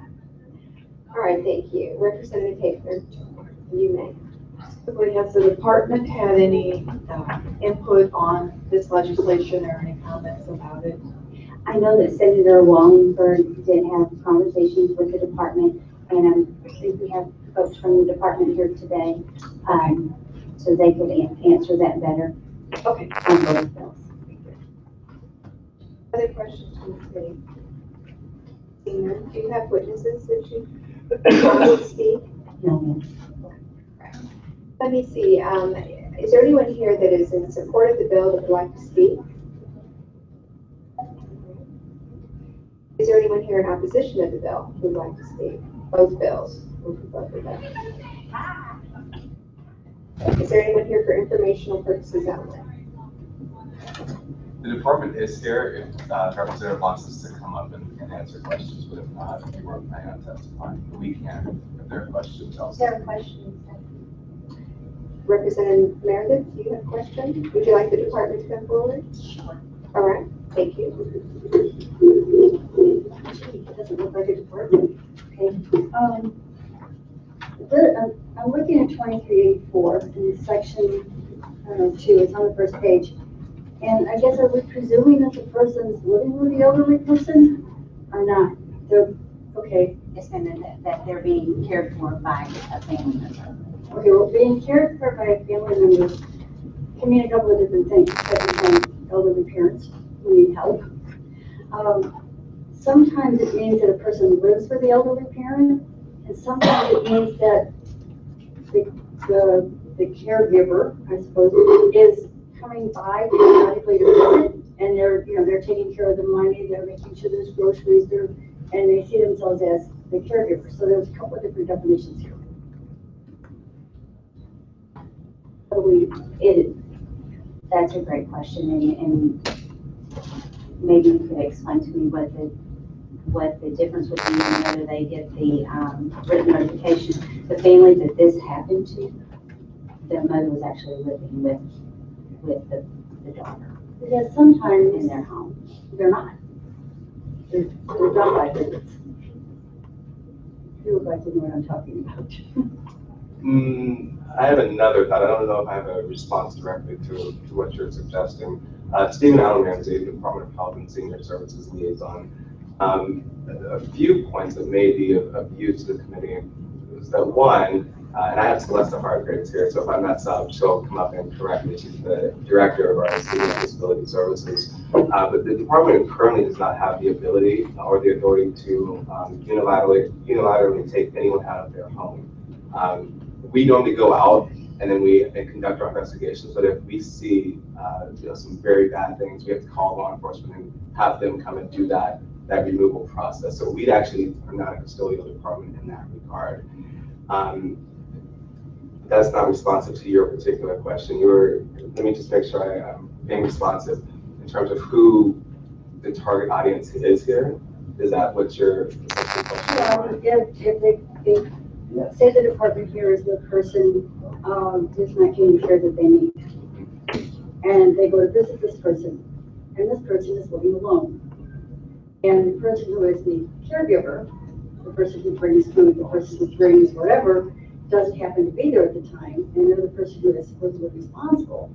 All right, thank you. Representative Haefner, you may. Has the department had any uh, input on this legislation or any comments about it? I know that Senator Wallingford did have conversations with the department, and um, I think we have folks from the department here today, um, so they could an- answer that better Okay. On both bills. Other questions from the committee? Seeing none, do you have witnesses that you want to speak? No. Let me see, um, is there anyone here that is in support of the bill that would like to speak? Is there anyone here in opposition of the bill who would like to speak? Both bills? We'll both of them. Is there anyone here for informational purposes only? The department is here if uh, Representative wants us to come up and and answer questions, but if not, if you weren't planning on testifying, we can, if there are questions also. There are questions. Representative Meredith, do you have a question? Would you like the department to come forward? Sure. All right, thank you. It doesn't look like a department. Okay. Um, the- I'm, I'm looking at twenty-three eighty-four in section, I two, it's on the first page. And I guess are we presuming that the person's living with the elderly person or not? They're, okay, Yes, and that, that they're being cared for by a family member. okay, well, being cared for by a family member can mean a couple of different things, from elderly parents who need help. Um, sometimes it means that a person lives with the elderly parent, and sometimes it means that the, the, the caregiver, I suppose, is coming by periodically to visit, and they're, you know, they're taking care of the money, they're making sure there's groceries, and they see themselves as the caregiver, so there's a couple of different definitions here. It, that's a great question, and, and maybe you could explain to me what the, what the difference would be and whether they get the, um, written notification. The family that this happened to, their mother was actually living with, with the, the daughter because sometimes in their home. they're not. They're, they're done by visits. You look like you know what I'm talking about. Hmm, I have another thought. I don't know if I have a response directly to, to what you're suggesting. Uh, Stephen Allen Ramsey, Department of Health and Senior Services Liaison. Um, a a few points that may be of, of use to the committee is that one, uh, and I have Celeste Hargraves here, so if I mess up, she'll come up and correct me. She's the director of our senior disability services. Uh, but the department currently does not have the ability or the authority to um, unilaterally, unilaterally take anyone out of their home. Um, we normally go out and then we uh, conduct our investigations, but if we see, uh, you know, some very bad things, we have to call law enforcement and have them come and do that, that removal process. So we actually are not a custodial department in that regard. Um, that's not responsive to your particular question. You're, let me just make sure I am being responsive in terms of who the target audience is here. Is that what your essential question Well, if, if they, if, say the department here is the person, um, who's not getting the care that they need. And they go to visit this person, and this person is living alone. And the person who is the caregiver, the person who brings food, the person who brings whatever, doesn't happen to be there at the time, and they're the person who is supposedly responsible.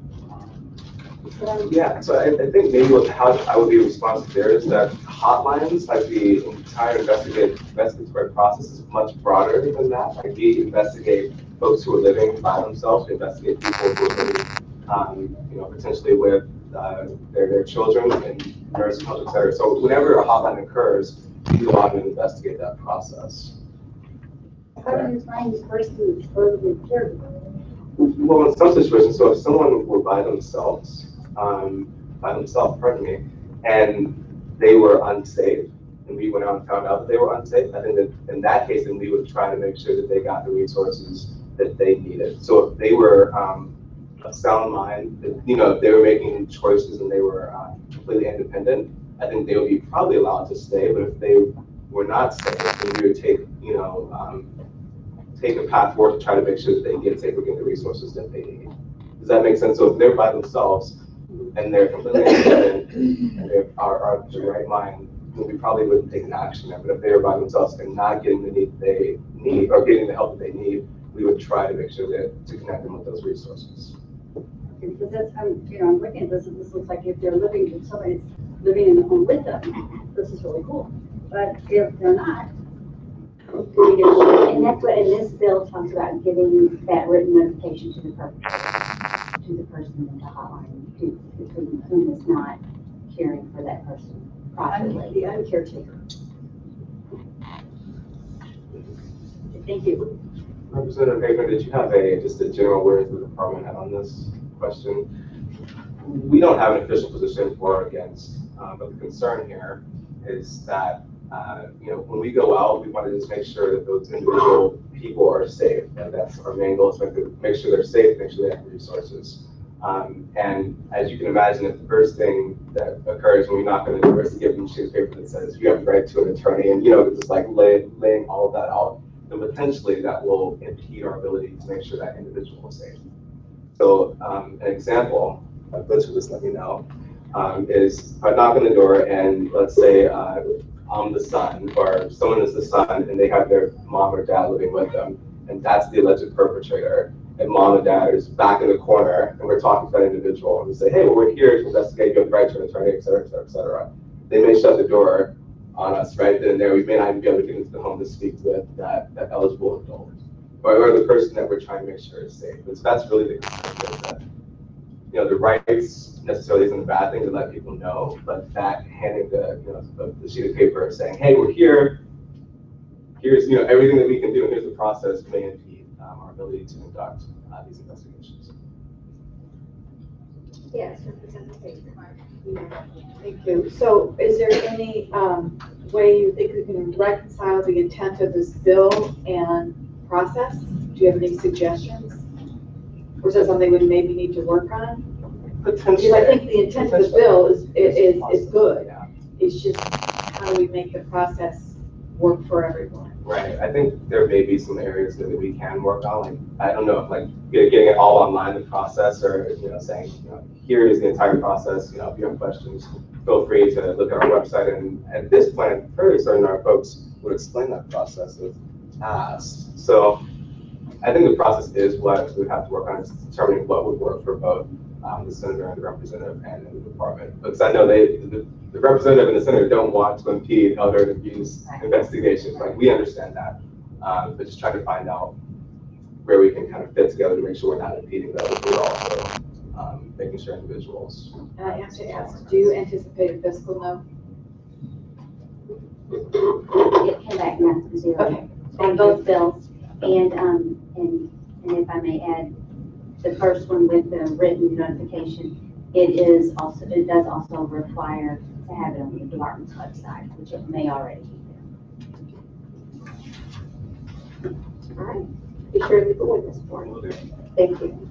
Yeah, so I, I think maybe what, how I would be responsive there is that hotlines, like the entire investigate, investigatory process is much broader than that. Like we investigate folks who are living by themselves, we investigate people who are living, um, you know, potentially with, uh, their, their children and nursing homes, et cetera. So whenever a hotline occurs, we go out and investigate that process. How do you find this person who's? Well, in some situations, so if someone were by themselves, um, by themselves, pardon me, and they were unsafe, and we went out and found out that they were unsafe, I think that in that case, then we would try to make sure that they got the resources that they needed. So if they were, um, sound mind, you know, if they were making choices and they were, uh, completely independent, I think they would be probably allowed to stay, but if they were not safe, then we would take, you know, um, take a path forward to try to make sure that they get safe and get the resources that they need. Does that make sense? So if they're by themselves and they're completely independent and they are, are of the right mind, then we probably wouldn't take an action there. But if they are by themselves and not getting the need they need or getting the help that they need, we would try to make sure that, to connect them with those resources. Okay, Because that's, I'm, you know, I'm looking at this, and this looks like if they're living, if somebody's living in the home with them, this is really cool. But if they're not, do we get And that's what, and this bill talks about giving that written notification to the person, to the person in the hotline, to, to whom is not caring for that person properly. the uncaretaker? Thank you. Representative Hager, did you have a, just a general word the department had on this question? We don't have an official position for or against, uh, but the concern here is that, uh, you know, when we go out, we want to just make sure that those individual people are safe. And that's our main goal, is to make sure they're safe, make sure they have resources. Um, and as you can imagine, if the first thing that occurs when we knock on the door is to give them a sheet of paper that says, you have the right to an attorney, and, you know, just like lay, laying all of that out, then potentially that will impede our ability to make sure that individual is safe. So um, an example, who just let me know, um, is I knock on the door and let's say uh, I'm the son or someone is the son and they have their mom or dad living with them, and that's the alleged perpetrator, and mom and dad is back in the corner and we're talking to that individual and we say, hey, well, we're here to investigate, you have the right to an attorney, et cetera, et cetera, et cetera. They may shut the door on us right then and there. We may not even be able to get into the home to speak with that, that eligible adult or, or the person that we're trying to make sure is safe. So that's really the concern you know, the rights necessarily isn't a bad thing to let people know, but that handing the, you know, the, the sheet of paper saying, hey, we're here, here's, you know, everything that we can do, and here's the process may impede um, our ability to conduct uh, these investigations. Yes, Thank you. So is there any um, way you think we can reconcile the intent of this bill and process? Do you have any suggestions? Or is that something we maybe need to work on? Because I think the intent of the bill is, is, is good. It's just how do we make the process work for everyone? Right. I think there may be some areas that we can work on. Like, I don't know if like get- getting it all online, the process, or, you know, saying, you know, here is the entire process, you know, if you have questions, feel free to look at our website. And at this point, I'm certain our folks would explain that process if asked. So I think the process is what we have to work on, is determining what would work for both um, the senator and the representative and the department. Because I know they, the, the representative and the senator don't want to impede elder abuse investigations. Like, we understand that. Um, but just trying to find out where we can kind of fit together to make sure we're not impeding those, but we're also um, making sure individuals. And I have to ask, do you anticipate a fiscal no? It came back nine zero. Okay. On both bills, and, um, and, and if I may add, the first one with the written notification, it is also, it does also require to have it on the department's website, which it may already be there. All right. Be sure to leave a witness for me. Thank you.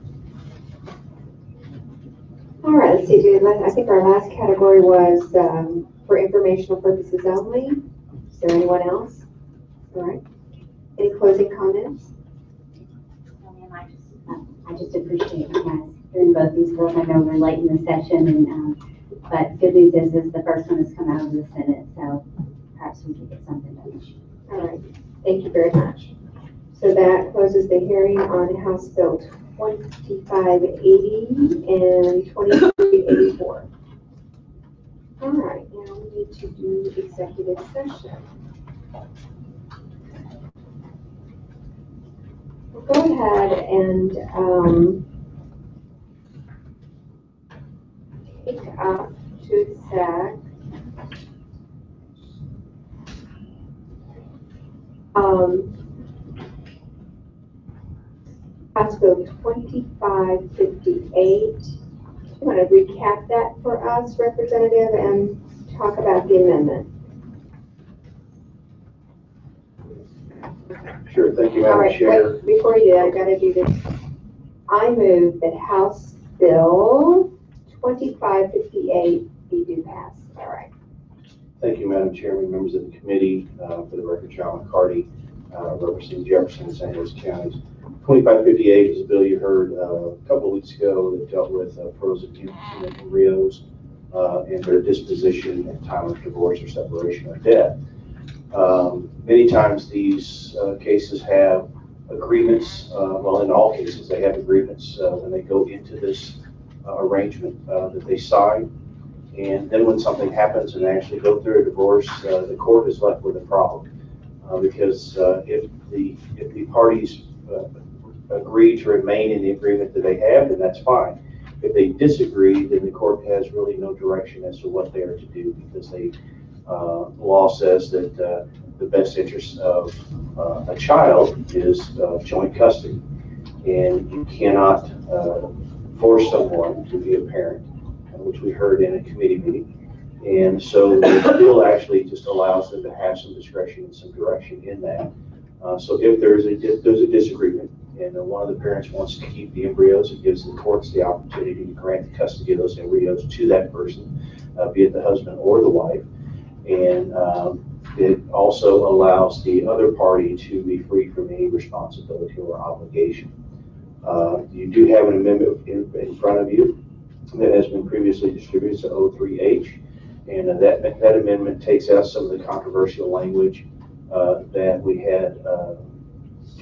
All right, let's see, do, I think our last category was, um, for informational purposes only. Is there anyone else? All right. Any closing comments? I just, appreciate you guys hearing both these bills. I know we're late in the session and, um, but good news is, is the first one has come out of the Senate, so perhaps we can get something done. All right, thank you very much. So that closes the hearing on House Bill twenty-five eighty and twenty-three eighty-four. All right, now we need to do executive session. We'll go ahead and, um, take up to exec. Um, twenty-five fifty-eight. You want to recap that for us, Representative, and talk about the amendment? Sure, thank you, All Madam right, Chair. wait, before you I gotta do this. I move that House Bill twenty-five fifty-eight be do passed. All right. Thank you, Madam Chairman, members of the committee. Uh, For the record, John McCaherty, uh, representing Jefferson and St. Louis counties. 2558 is a bill you heard uh, a couple of weeks ago that dealt with uh, pros and cons and Rios uh, and their disposition at time of divorce or separation or death. Um, Many times these uh, cases have agreements, uh, well, in all cases, they have agreements uh, when they go into this uh, arrangement uh, that they sign. And then when something happens and they actually go through a divorce, uh, the court is left with a problem. Because if the, if the parties agree to remain in the agreement that they have, then that's fine. If they disagree, then the court has really no direction as to what they are to do because they, uh, law says that uh, the best interest of uh, a child is uh, joint custody. And you cannot uh, force someone to be a parent, which we heard in a committee meeting. And so the bill actually just allows them to have some discretion and some direction in that. So if there's a, if there's a disagreement, and one of the parents wants to keep the embryos, it gives the courts the opportunity to grant the custody of those embryos to that person, uh, be it the husband or the wife. And um, it also allows the other party to be free from any responsibility or obligation. Uh, You do have an amendment in, in front of you that has been previously distributed to O3H. And uh, that, that amendment takes out some of the controversial language uh, that we had uh,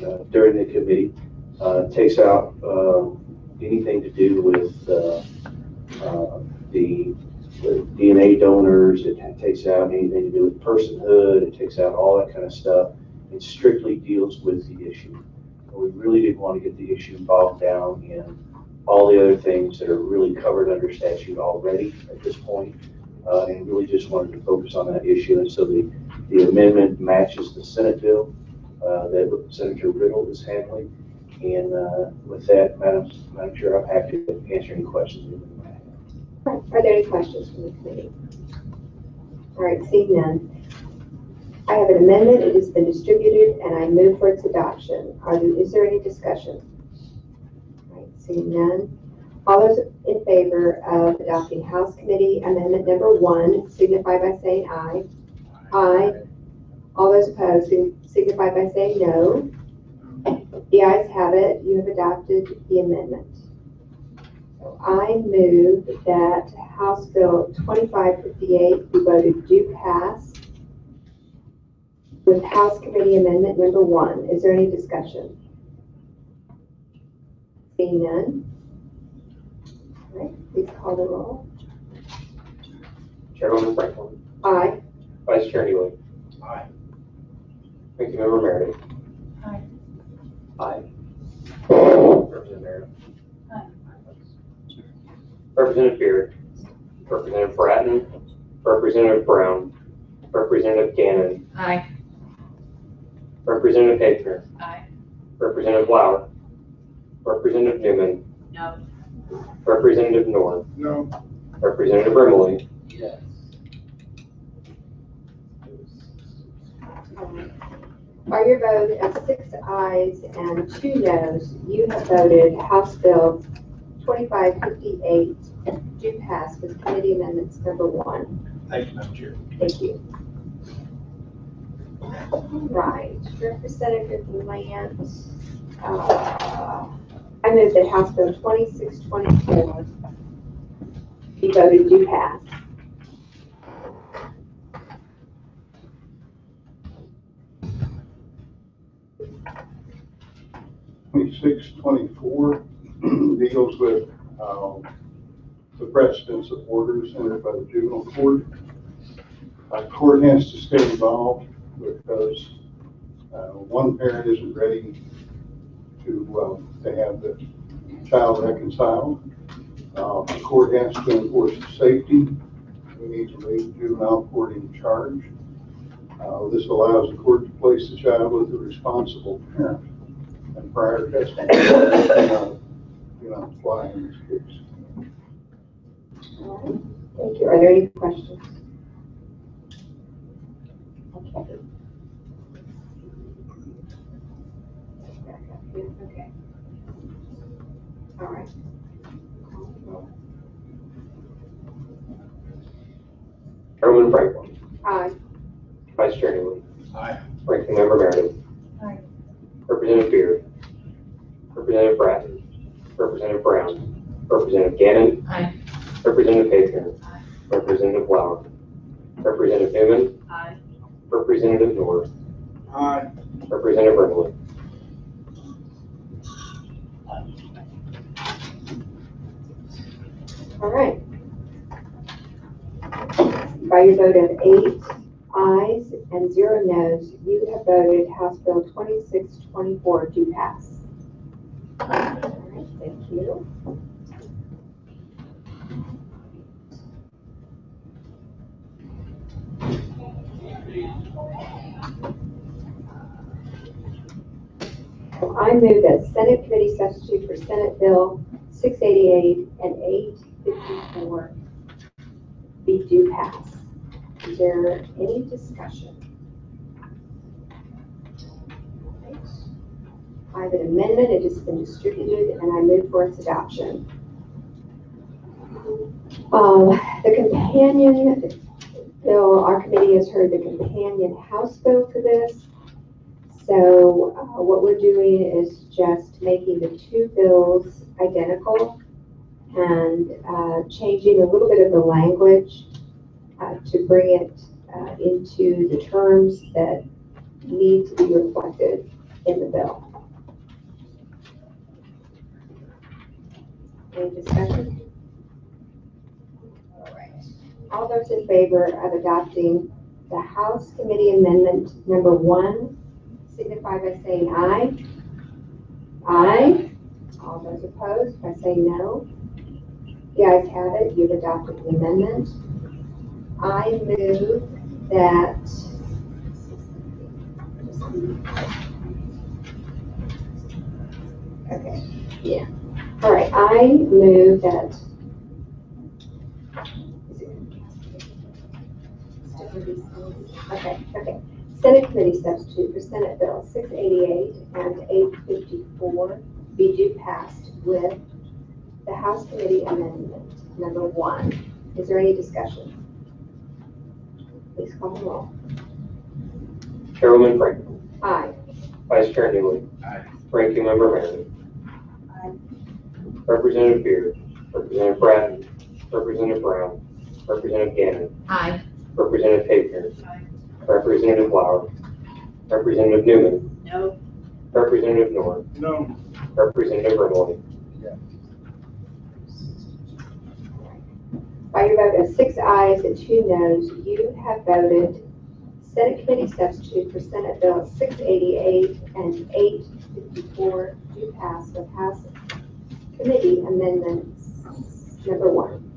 uh, during the committee. Uh, Takes out um, anything to do with the DNA donors, it takes out anything to do with personhood, it takes out all that kind of stuff. It strictly deals with the issue. We really didn't want to get the issue bogged down in all the other things that are really covered under statute already at this point, uh, and really just wanted to focus on that issue. And so the, the amendment matches the Senate bill uh, that Senator Riddle is handling. And uh, with that, Madam, Madam Chair, I'm happy to answer any questions. Are there any questions from the committee? All right, seeing none. I have an amendment, it has been distributed, and I move for its adoption. Are there, is there any discussion? All right, seeing none. All those in favor of adopting House Committee Amendment Number One signify by saying aye. Aye. All those opposed signify by saying no. The ayes have it, you have adopted the amendment. So I move that House Bill 2558 be voted do pass with House Committee Amendment Number One. Is there any discussion? Seeing none. All right, please call the roll. Chairwoman Franklin. Aye. Vice Chair Neely. Aye. Ranking Member Meredith. Aye. Aye. Representative Meredith. Aye. Representative Beard. Representative Bratton. Representative Brown. Representative Gannon. Aye. Representative Haefner. Aye. Representative Lauer. Representative Newman. No. Representative Norr. No. Representative Brimley. Yes. By your vote of six ayes and two noes, you have voted House Bill 2558 do pass with Committee Amendments Number One. Thank you, Madam Chair. Thank you. Right, Representative Lant, uh, I move that House Bill 2624 be voted do pass. Twenty-six, twenty-four deals with, um, the precedence of orders entered by the juvenile court. Uh, court has to stay involved because, uh, one parent isn't ready to, um, to have the child reconciled. Uh, the court has to enforce safety. We need to leave juvenile court in charge. Uh, this allows the court to place the child with a responsible parent and prior testimony do not, do not apply in this. All right, Thank you. Are there any questions? Okay. Okay. All right. Chairwoman Franklin. Aye. Vice Chair Neely. Aye. Ranking Member Meredith. Aye. Representative Beard. Representative Bratton. Representative Brown. Representative Gannon. Aye. Representative Haefner. Representative Lauer. Representative Newman. Aye. Representative Norr. Aye. Representative Brimley. All right. By your vote of eight ayes and zero noes, you have voted House Bill 2624 to pass. Thank you. I move that Senate Committee substitute for Senate Bill 688 and 854 be due pass. Is there any discussion? I have an amendment, it has been distributed, and I move for its adoption. Um, the companion bill, our committee has heard the companion House bill to this. So, uh, what we're doing is just making the two bills identical and, uh, changing a little bit of the language, uh, to bring it, uh, into the terms that need to be reflected in the bill. Any discussion? All right. All those in favor of adopting the House Committee Amendment Number One, signify by saying aye. Aye. All those opposed by saying no. The ayes have it, you've adopted the amendment. I move that Okay, yeah. All right, I move that Okay, okay. Senate Committee substitute for Senate Bill six eighty-eight and eight fifty-four be due passed with the House Committee Amendment number one. Is there any discussion? Please call the roll. Chairwoman Franklin. Aye. Vice Chair Neely. Aye. Ranking Member Marion. Aye. Representative Beard. Representative Brattin. Representative Brown. Representative Gannon. Aye. Representative Hager. Representative Lauer. Representative Newman. No. Representative Norr. No. Representative Remley. By your vote of six ayes and two noes, you have voted Senate Committee substitute for Senate Bill six eighty-eight and eight fifty-four to pass with House Committee Amendments number one.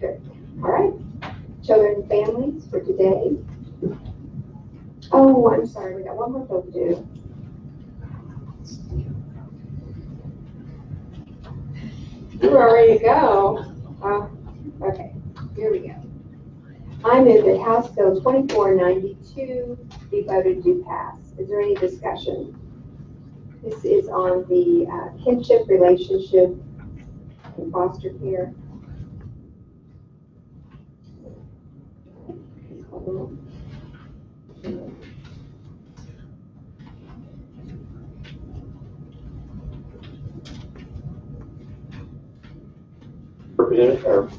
Good. All right. Children and families for today. Oh, I'm sorry, we got one more vote to do. You were ready to go. Uh, okay, here we go. I move that House Bill twenty-four ninety-two be voted to pass. Is there any discussion? This is on the uh, kinship relationship in foster care. Representative, or,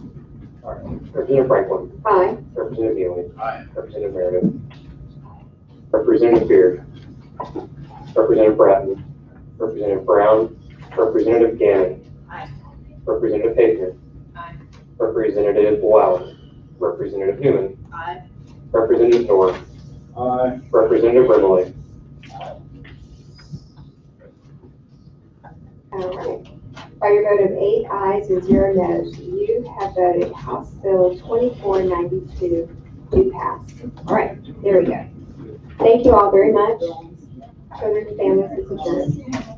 sorry, Representative Franklin. Aye. Representative Neely. Aye. Representative Meredith. Representative Beard. Representative Brattin. Representative Brown. Representative Gannon. Aye. Representative Hager. Aye. Representative Lauer. Representative Newman. Aye. Representative Norr. Aye. Representative Remley. All right. By your vote of eight ayes and zero noes, you have voted House Bill twenty-four ninety-two to pass. All right, there we go. Thank you all very much. Children and families is adjourned.